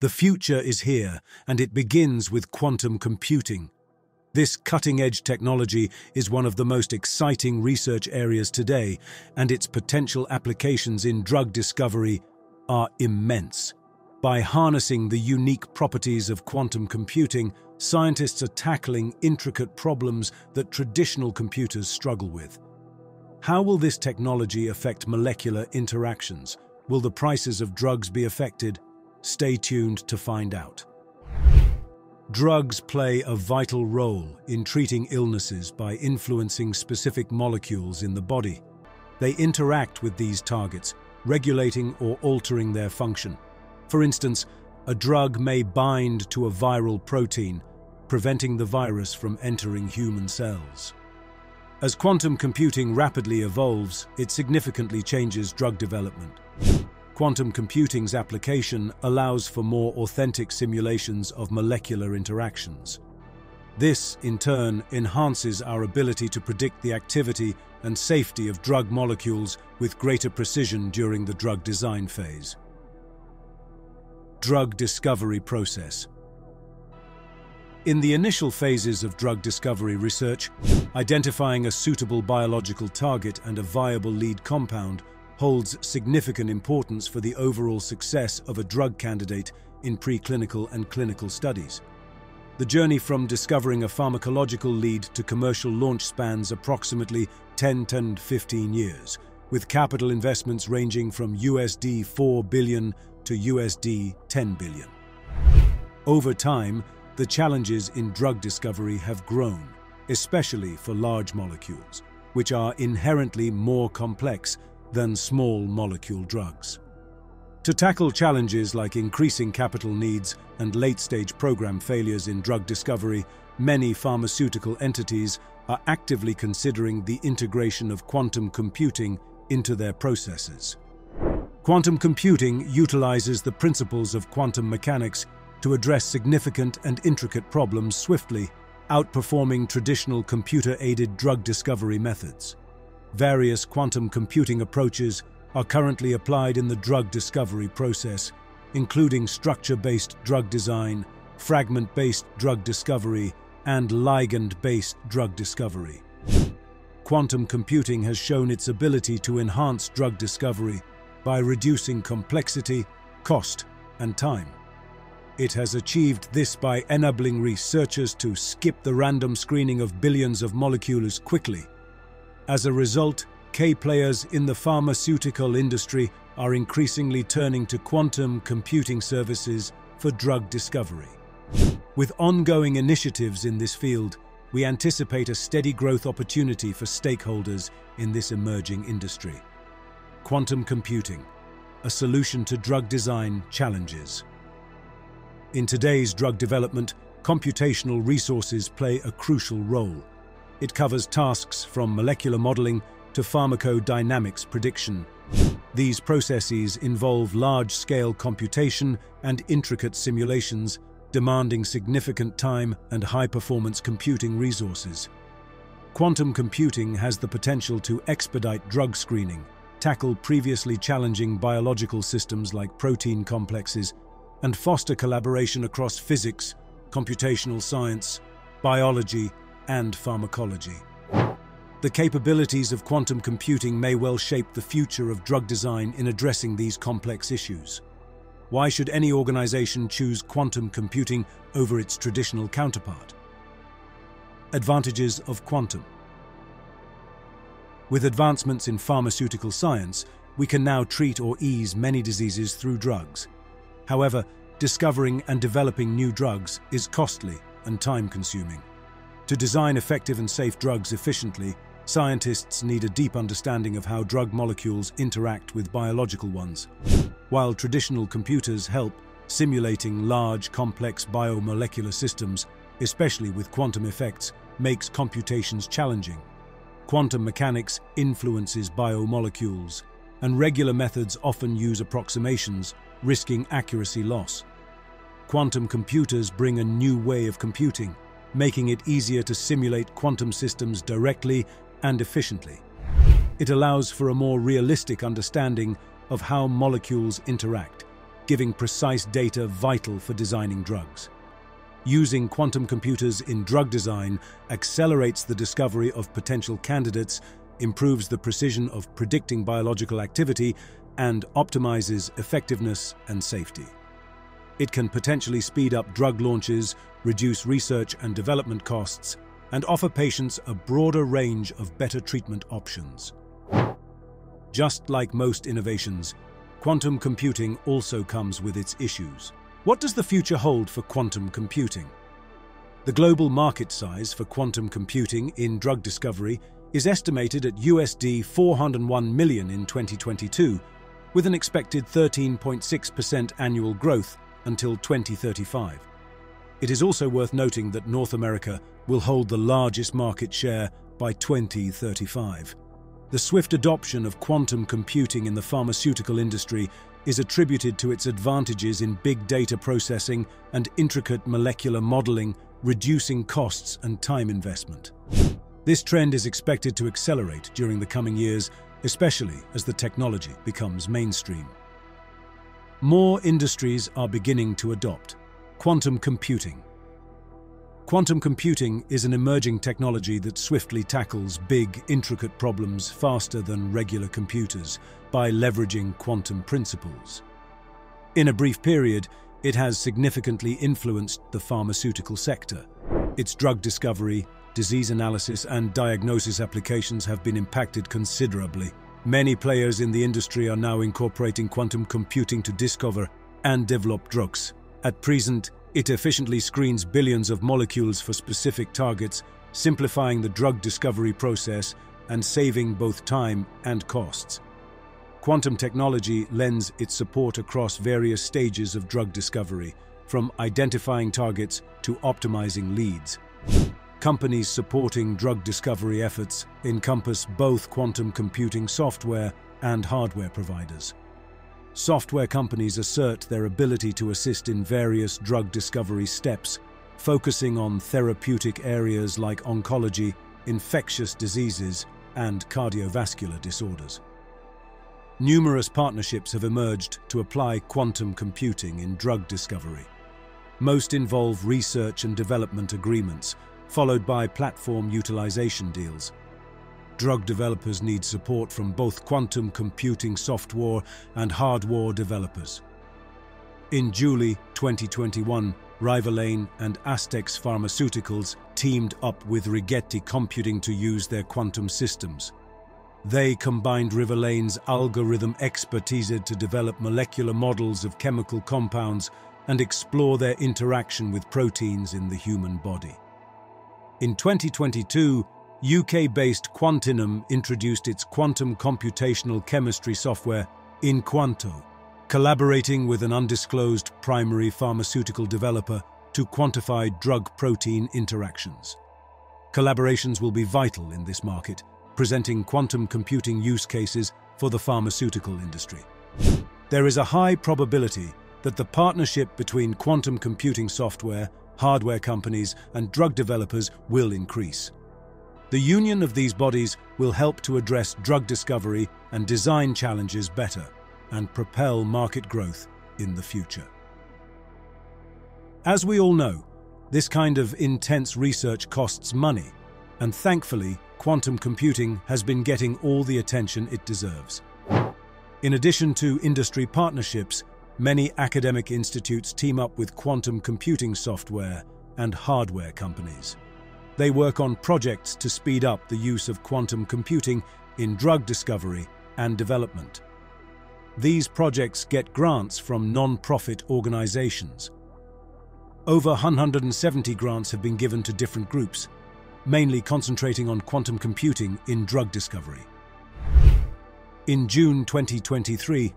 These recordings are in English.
The future is here, and it begins with quantum computing. This cutting-edge technology is one of the most exciting research areas today, and its potential applications in drug discovery are immense. By harnessing the unique properties of quantum computing, scientists are tackling intricate problems that traditional computers struggle with. How will this technology affect molecular interactions? Will the prices of drugs be affected? Stay tuned to find out. Drugs play a vital role in treating illnesses by influencing specific molecules in the body. They interact with these targets, regulating or altering their function. For instance, a drug may bind to a viral protein, preventing the virus from entering human cells. As quantum computing rapidly evolves, it significantly changes drug development. Quantum computing's application allows for more authentic simulations of molecular interactions. This, in turn, enhances our ability to predict the activity and safety of drug molecules with greater precision during the drug design phase. Drug discovery process. In the initial phases of drug discovery research, identifying a suitable biological target and a viable lead compound holds significant importance for the overall success of a drug candidate in preclinical and clinical studies. The journey from discovering a pharmacological lead to commercial launch spans approximately 10 to 15 years, with capital investments ranging from USD 4 billion to USD 10 billion. Over time, the challenges in drug discovery have grown, especially for large molecules, which are inherently more complex than small molecule drugs. To tackle challenges like increasing capital needs and late-stage program failures in drug discovery, many pharmaceutical entities are actively considering the integration of quantum computing into their processes. Quantum computing utilizes the principles of quantum mechanics to address significant and intricate problems swiftly, outperforming traditional computer-aided drug discovery methods. Various quantum computing approaches are currently applied in the drug discovery process, including structure-based drug design, fragment-based drug discovery, and ligand-based drug discovery. Quantum computing has shown its ability to enhance drug discovery by reducing complexity, cost, and time. It has achieved this by enabling researchers to skip the random screening of billions of molecules quickly as a result, K players in the pharmaceutical industry are increasingly turning to quantum computing services for drug discovery. With ongoing initiatives in this field, we anticipate a steady growth opportunity for stakeholders in this emerging industry. Quantum computing, a solution to drug design challenges. In today's drug development, computational resources play a crucial role. It covers tasks from molecular modeling to pharmacodynamics prediction. These processes involve large-scale computation and intricate simulations, demanding significant time and high-performance computing resources. Quantum computing has the potential to expedite drug screening, tackle previously challenging biological systems like protein complexes, and foster collaboration across physics, computational science, biology, and pharmacology. The capabilities of quantum computing may well shape the future of drug design in addressing these complex issues. Why should any organization choose quantum computing over its traditional counterpart? Advantages of quantum. With advancements in pharmaceutical science, we can now treat or ease many diseases through drugs. However, discovering and developing new drugs is costly and time-consuming. To design effective and safe drugs efficiently, scientists need a deep understanding of how drug molecules interact with biological ones. While traditional computers help simulating large, complex biomolecular systems, especially with quantum effects, makes computations challenging. Quantum mechanics influences biomolecules, and regular methods often use approximations, risking accuracy loss. Quantum computers bring a new way of computing, making it easier to simulate quantum systems directly and efficiently. It allows for a more realistic understanding of how molecules interact, giving precise data vital for designing drugs. Using quantum computers in drug design accelerates the discovery of potential candidates, improves the precision of predicting biological activity, and optimizes effectiveness and safety. It can potentially speed up drug launches, reduce research and development costs, and offer patients a broader range of better treatment options. Just like most innovations, quantum computing also comes with its issues. What does the future hold for quantum computing? The global market size for quantum computing in drug discovery is estimated at USD 401 million in 2022, with an expected 13.6% annual growth until 2035. It is also worth noting that North America will hold the largest market share by 2035. The swift adoption of quantum computing in the pharmaceutical industry is attributed to its advantages in big data processing and intricate molecular modeling, reducing costs and time investment. This trend is expected to accelerate during the coming years, especially as the technology becomes mainstream. More industries are beginning to adopt quantum computing. Quantum computing is an emerging technology that swiftly tackles big, intricate problems faster than regular computers by leveraging quantum principles. In a brief period, it has significantly influenced the pharmaceutical sector. Its drug discovery, disease analysis and diagnosis applications have been impacted considerably. Many players in the industry are now incorporating quantum computing to discover and develop drugs. At present, it efficiently screens billions of molecules for specific targets, simplifying the drug discovery process and saving both time and costs. Quantum technology lends its support across various stages of drug discovery, from identifying targets to optimizing leads. Companies supporting drug discovery efforts encompass both quantum computing software and hardware providers. Software companies assert their ability to assist in various drug discovery steps, focusing on therapeutic areas like oncology, infectious diseases, and cardiovascular disorders. Numerous partnerships have emerged to apply quantum computing in drug discovery. Most involve research and development agreements, followed by platform utilization deals. Drug developers need support from both quantum computing software and hardware developers. In July 2021, Riverlane and Astex Pharmaceuticals teamed up with Rigetti Computing to use their quantum systems. They combined Riverlane's algorithm expertise to develop molecular models of chemical compounds and explore their interaction with proteins in the human body. In 2022, UK-based Quantinuum introduced its quantum computational chemistry software, InQuanto, collaborating with an undisclosed primary pharmaceutical developer to quantify drug-protein interactions. Collaborations will be vital in this market, presenting quantum computing use cases for the pharmaceutical industry. There is a high probability that the partnership between quantum computing software, hardware companies, and drug developers will increase. The union of these bodies will help to address drug discovery and design challenges better and propel market growth in the future. As we all know, this kind of intense research costs money, and thankfully, quantum computing has been getting all the attention it deserves. In addition to industry partnerships, many academic institutes team up with quantum computing software and hardware companies. They work on projects to speed up the use of quantum computing in drug discovery and development. These projects get grants from non-profit organizations. Over 170 grants have been given to different groups, mainly concentrating on quantum computing in drug discovery. In June 2023,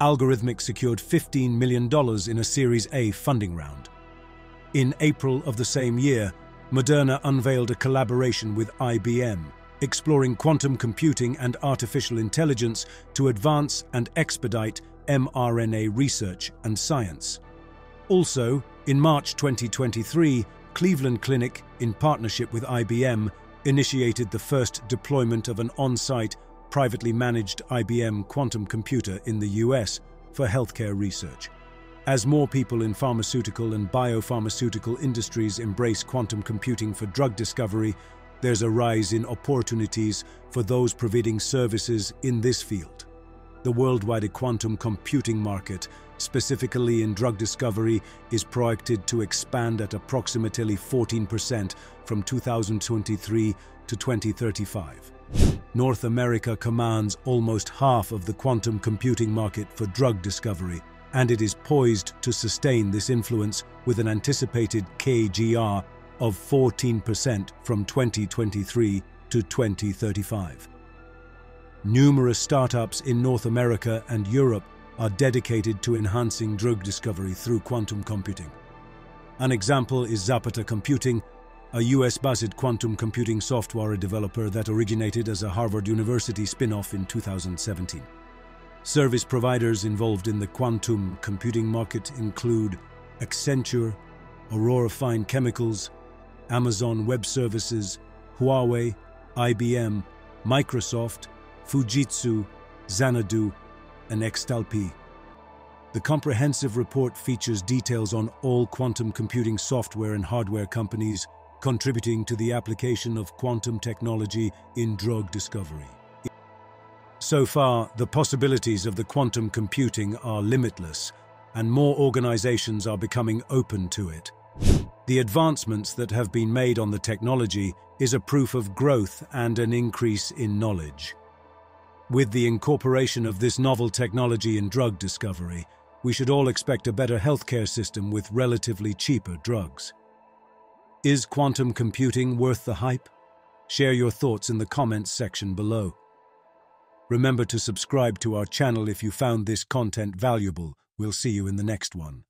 Algorithmiq secured $15 million in a Series A funding round. In April of the same year, Moderna unveiled a collaboration with IBM, exploring quantum computing and artificial intelligence to advance and expedite mRNA research and science. Also, in March 2023, Cleveland Clinic, in partnership with IBM, initiated the first deployment of an on-site, privately managed IBM quantum computer in the US for healthcare research. As more people in pharmaceutical and biopharmaceutical industries embrace quantum computing for drug discovery, there's a rise in opportunities for those providing services in this field. The worldwide quantum computing market, specifically in drug discovery, is projected to expand at approximately 14% from 2023 to 2035. North America commands almost half of the quantum computing market for drug discovery, and it is poised to sustain this influence with an anticipated CAGR of 14% from 2023 to 2035. Numerous startups in North America and Europe are dedicated to enhancing drug discovery through quantum computing. An example is Zapata Computing, a US-based quantum computing software developer that originated as a Harvard University spin-off in 2017. Service providers involved in the quantum computing market include Accenture, Aurora Fine Chemicals, Amazon Web Services, Huawei, IBM, Microsoft, Fujitsu, Xanadu, and Xtalpi. The comprehensive report features details on all quantum computing software and hardware companies contributing to the application of quantum technology in drug discovery. So far, the possibilities of the quantum computing are limitless, and more organizations are becoming open to it. The advancements that have been made on the technology is a proof of growth and an increase in knowledge. With the incorporation of this novel technology in drug discovery, we should all expect a better healthcare system with relatively cheaper drugs. Is quantum computing worth the hype? Share your thoughts in the comments section below. Remember to subscribe to our channel if you found this content valuable. We'll see you in the next one.